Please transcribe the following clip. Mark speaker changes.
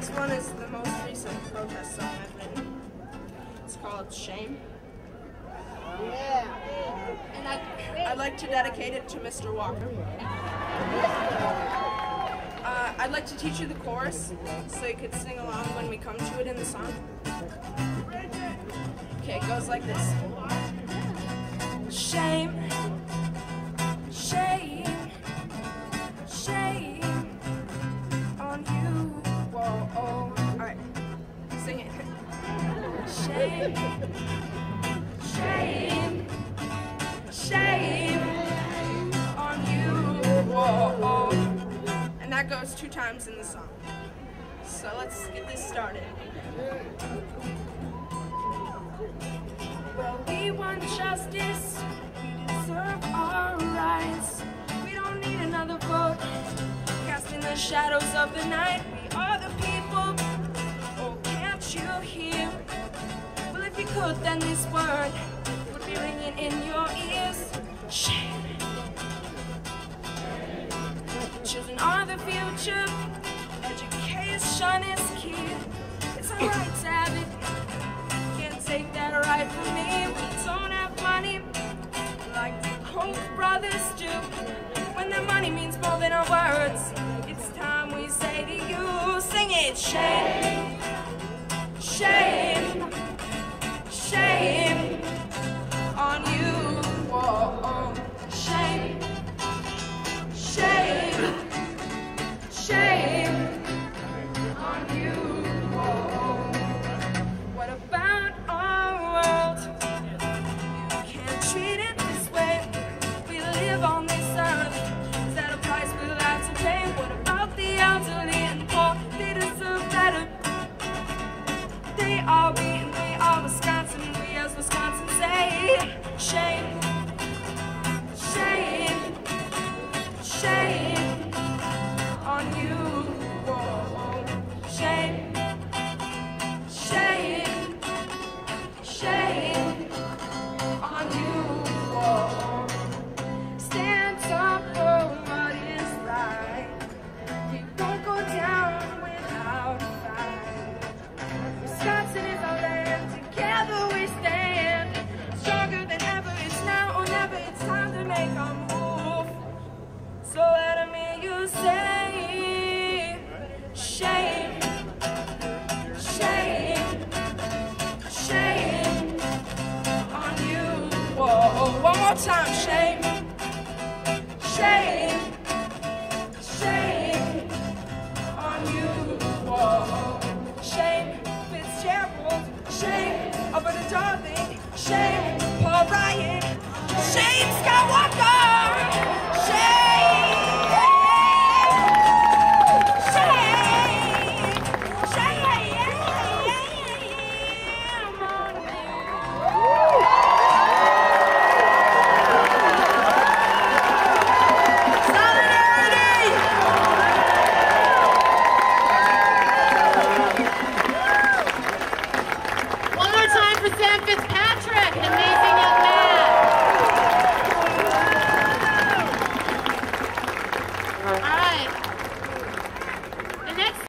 Speaker 1: next one is the most recent protest song I've written. It's called Shame.
Speaker 2: Yeah.
Speaker 1: And I'd, I'd like to dedicate it to Mr. Walker. Uh, I'd like to teach you the chorus so you could sing along when we come to it in the song. Okay, it goes like this. Shame, Shame, shame, on you. Whoa. And that goes two times in the song. So let's get this started. Well, we want justice. We deserve our rights. We don't need another vote. Casting the shadows of the night. Could, then this word would be ringing in your ears. Shame. Children are the future. Education is key. It's our right to have it. Can't take that right from me. We don't have money like the Koch brothers do. When the money means more than our words, it's time we say to you, sing it, shame, you. Time, shame, shame, shame on you. Whoa, shame, Fitzgerald, shame, Alberta Darling, shame,